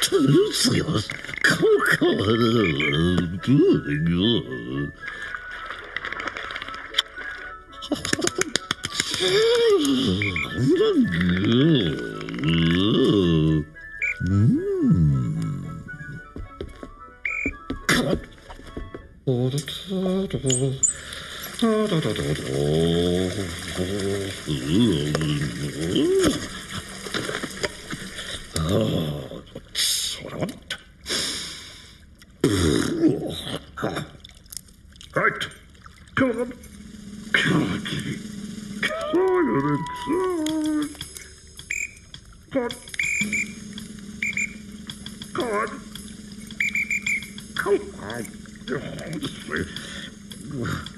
真是个口渴的哥哥。哈哈，真的。Ugh.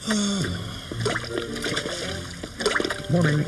Morning.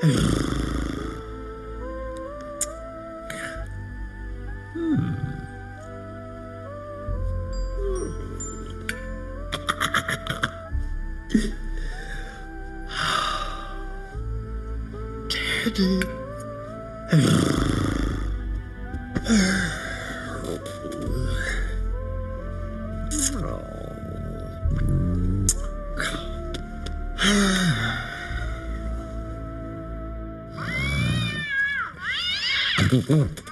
Hello. Mm-hmm.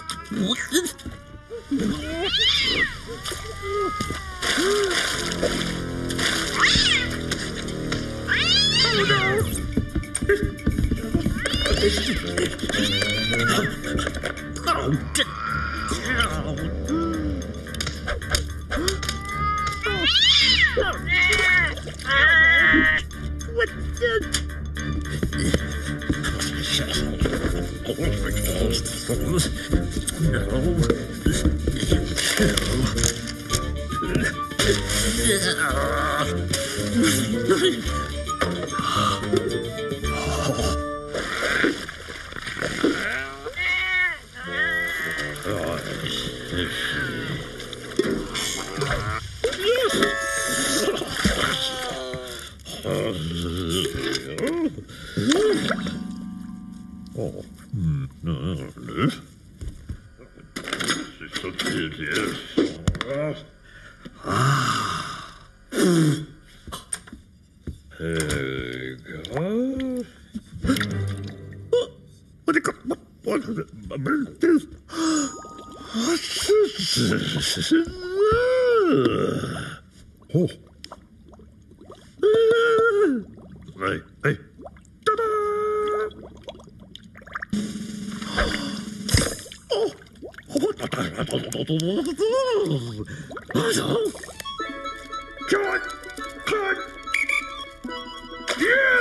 Yeah!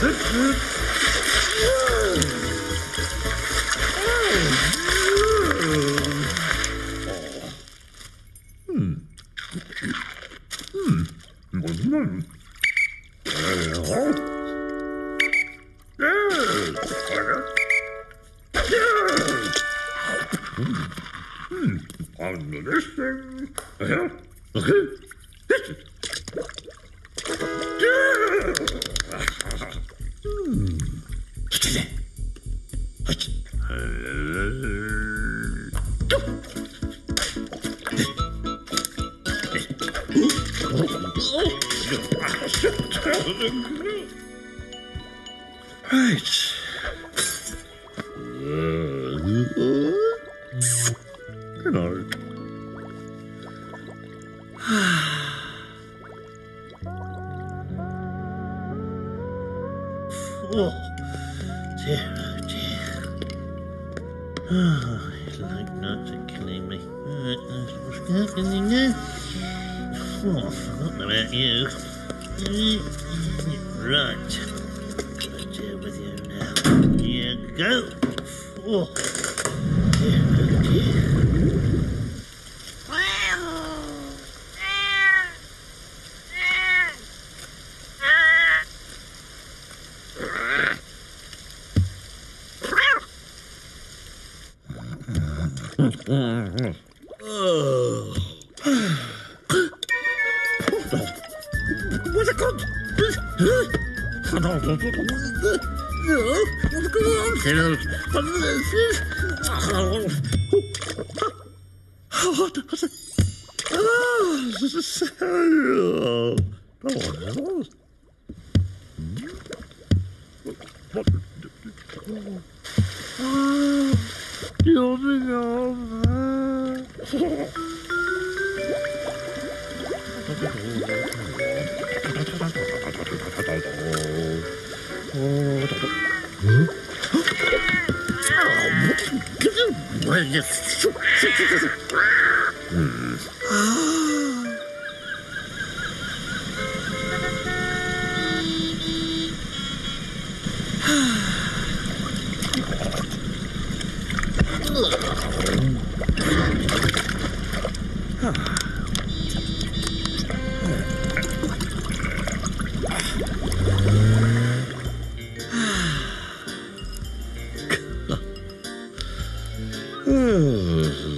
There Good night. Oh, dear, oh dear. Oh, like not to killing me. Alright, that's what's happening now. Oh, forgotten about you. Oh, this is so... What? What? Oh, you're Блядь, Ah,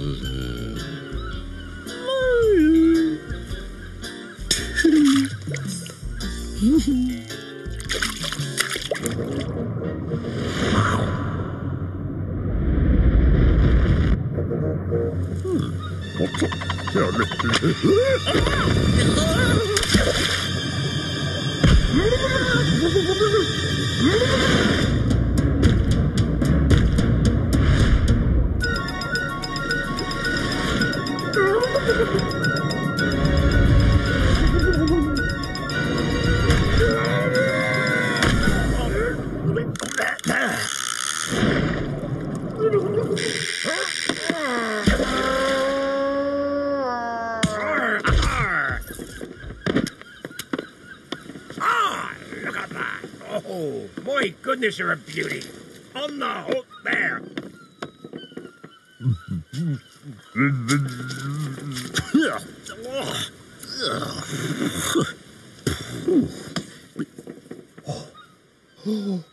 cutie. On the hook there.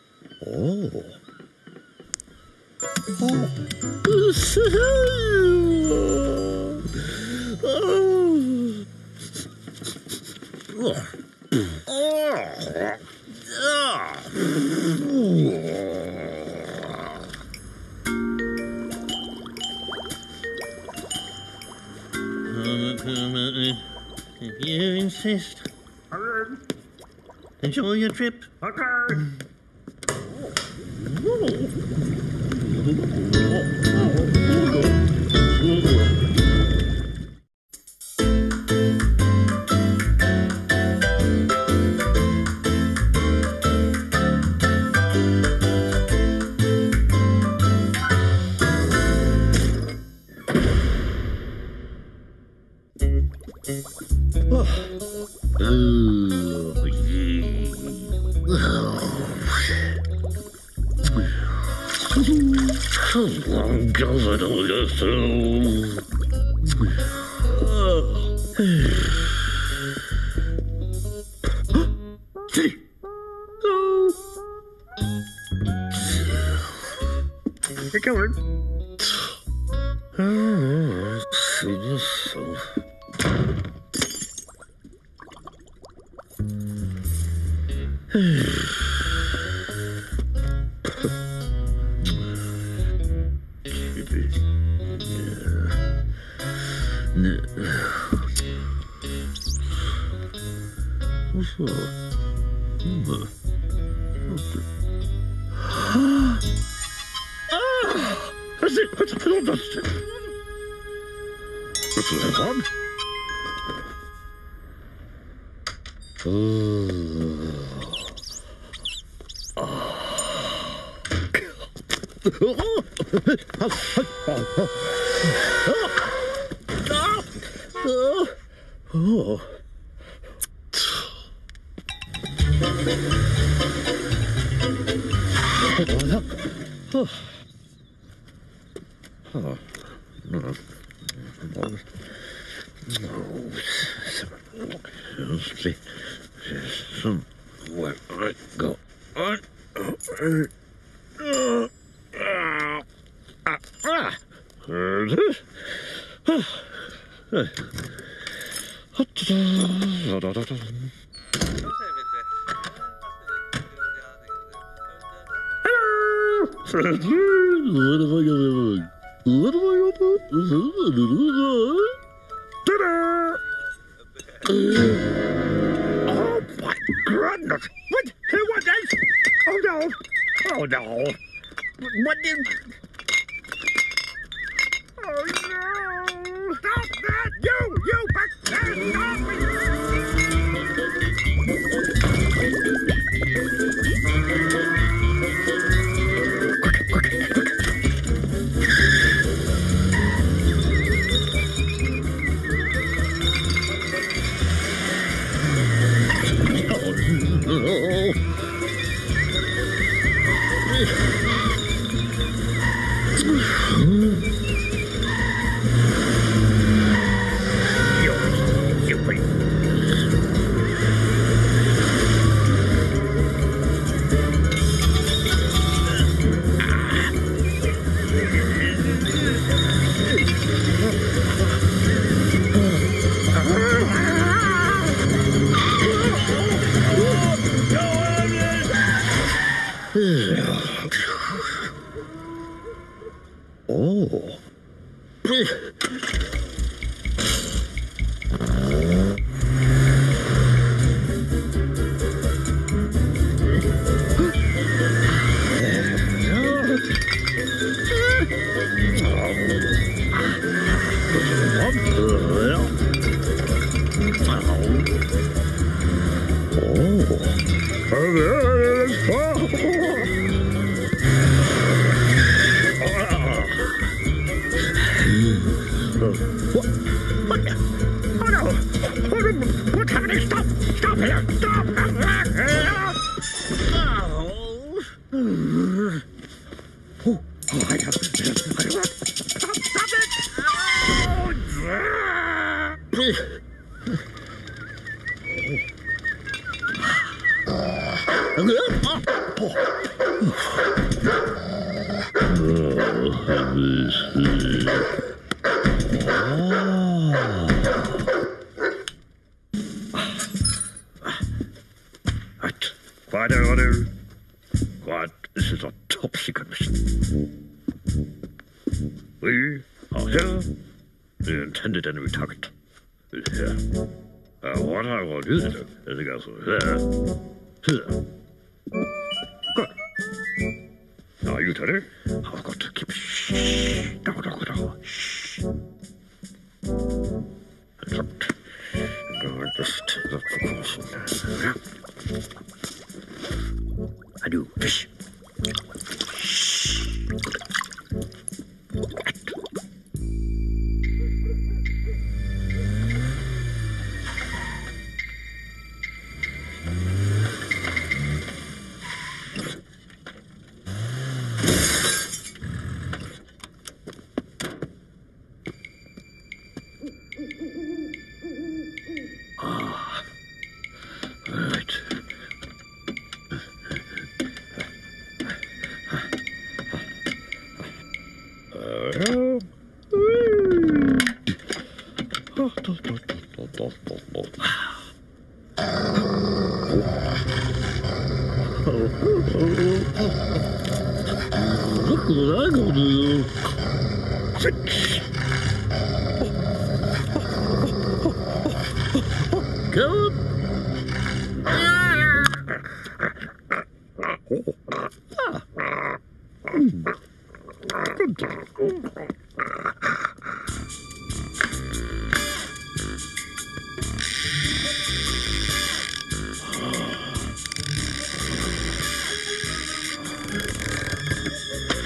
Ah! What's it? What's? Oh. Oh. Oh. No. No. No. See. Some I go. On. Ah. Ah. Ah. What have I got? What? Ta-da! Oh my goodness! What? What is? Oh no! Oh no! What did? Oh no! Stop that! You! You back! Stop Oh, I have. I have.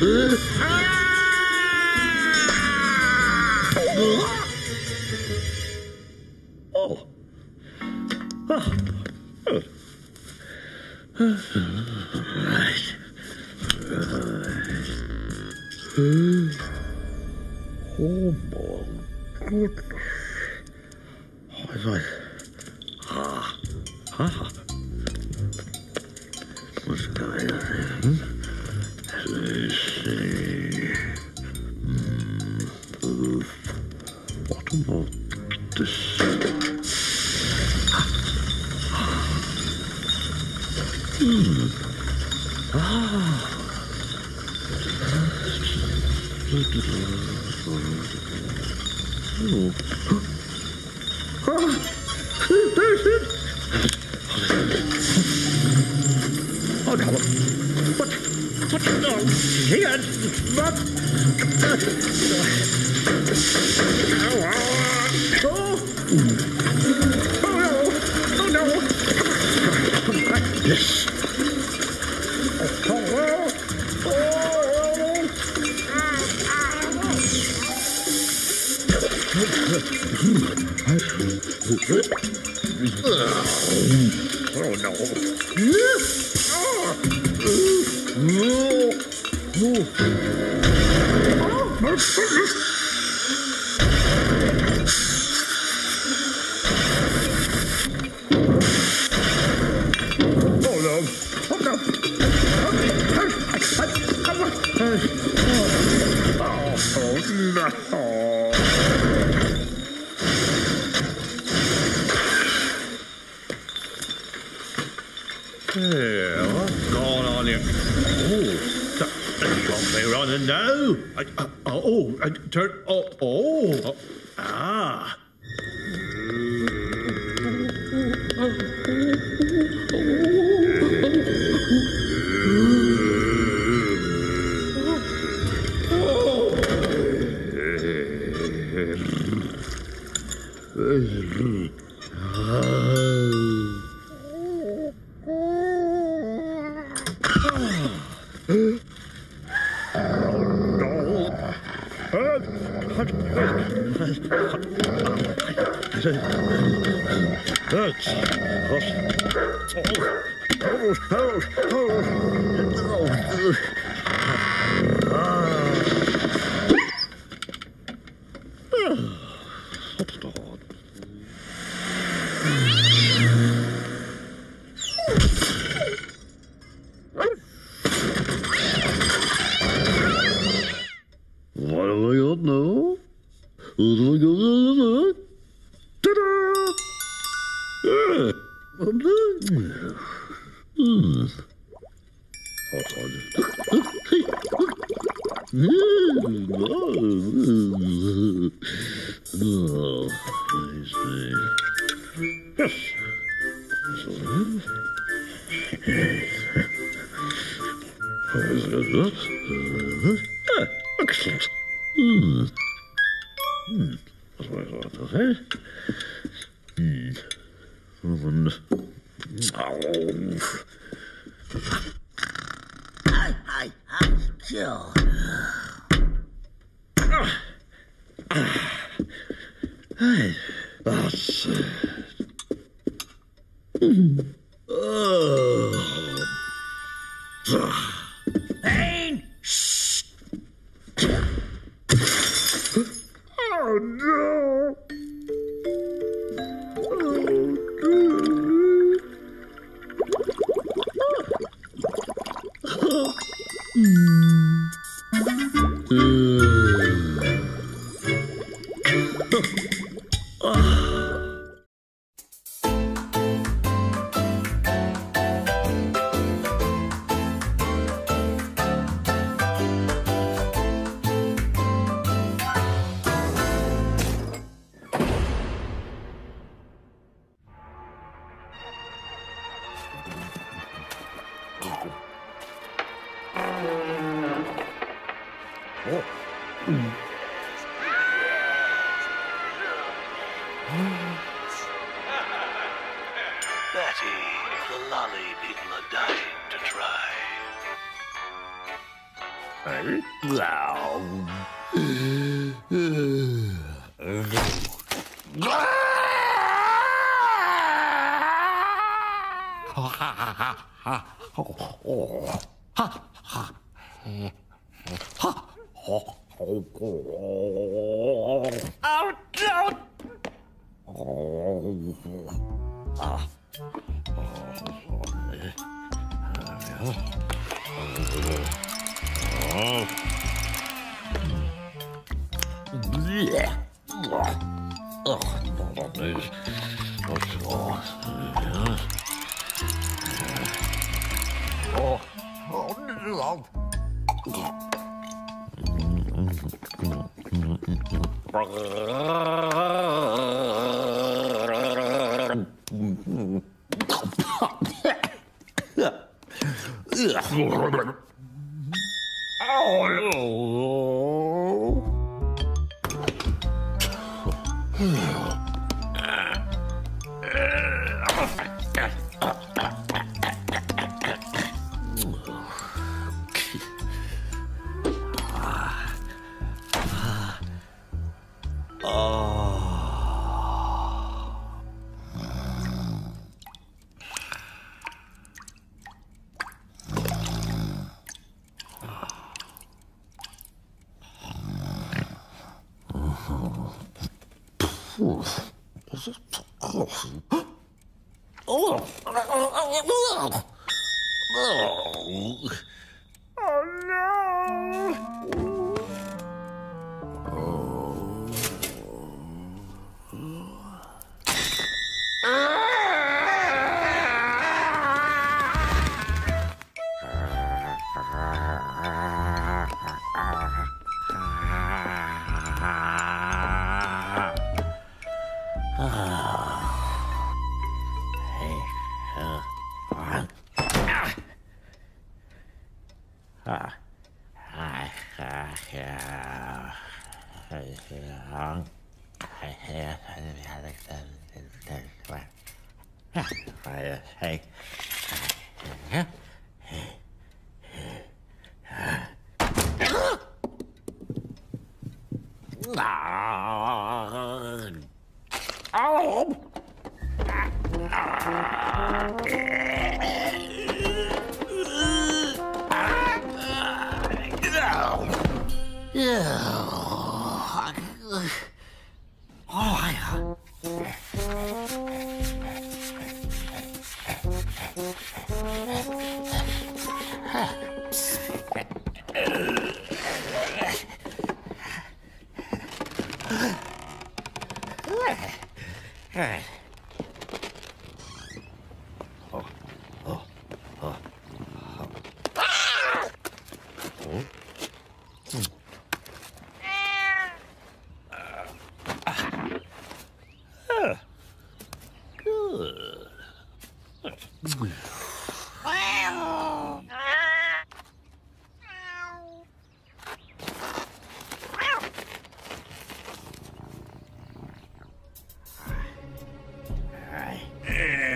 Oh. There's it. Oh no! What? What? No! Here! What? Oh! Oh no! Oh no! Yes! Oh no! Oh! Oh! Oh! Yeah, what's going on here? Oh, me running now? I, uh, oh, I turn. Oh, oh, oh, ah. What Oh. Hi, hi, hi, Oh, 음, 음, 음, 아우. Oh, Hey. Yeah. Dish will serve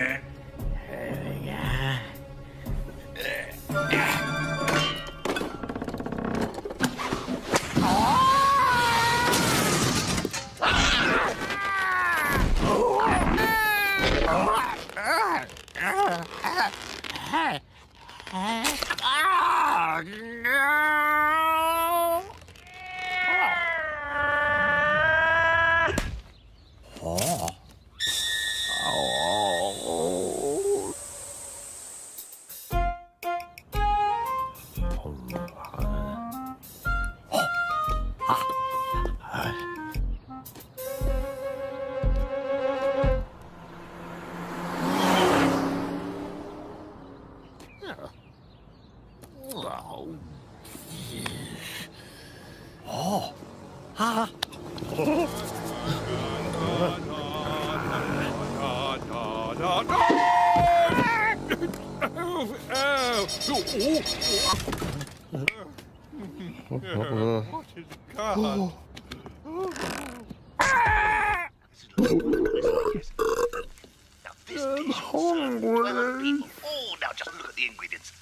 12 people. Oh, now just look at the ingredients.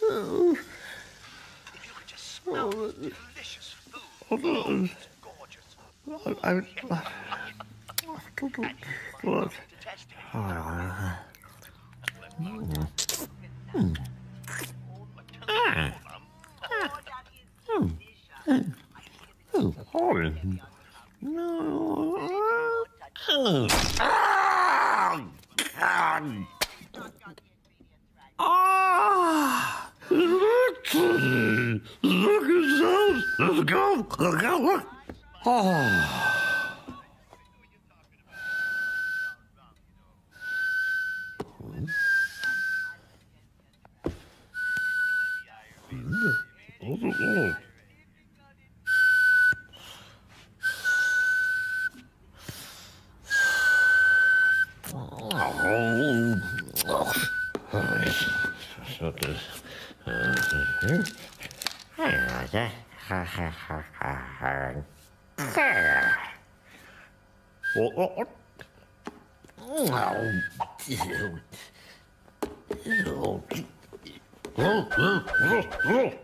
If you could just smell the delicious food. Oh, it's gorgeous. I, To test it. Look at those! Let's go! Let's go! Look! Oh. Shut this. Morning! Oh, hello. I'm going to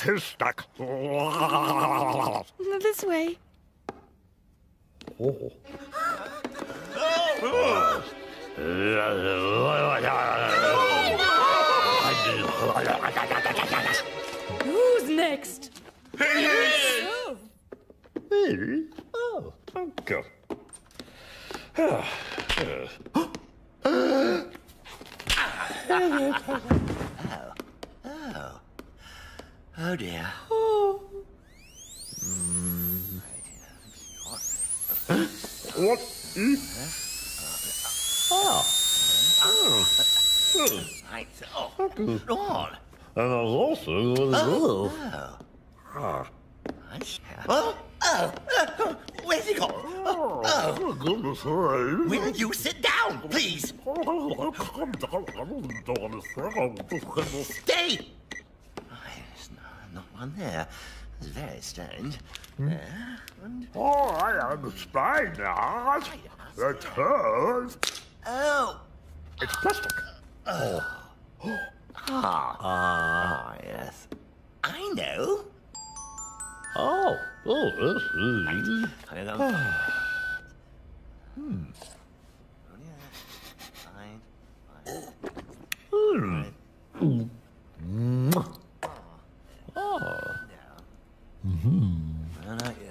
taste that. This way. Oh. Who's next? Oh, Me? Oh, thank you. Oh oh, oh dear. What? Hmm? hmm. Right. Oh, Ron. And there's also Oh. Ah. Uh, uh, uh, oh, oh, oh, where's he gone? Oh, oh. Goodness sake. Will you sit down, please? Oh, Calm down. Stay! Ah, oh, there's no, not one there. It's very strange. Hmm? There, and... Oh, I understand now. Ah, the turd. Oh. It's plastic. Oh. Ah. ah, yes. I know. Oh. Oh, this is... hmm. Mm-hmm. Well, not yet.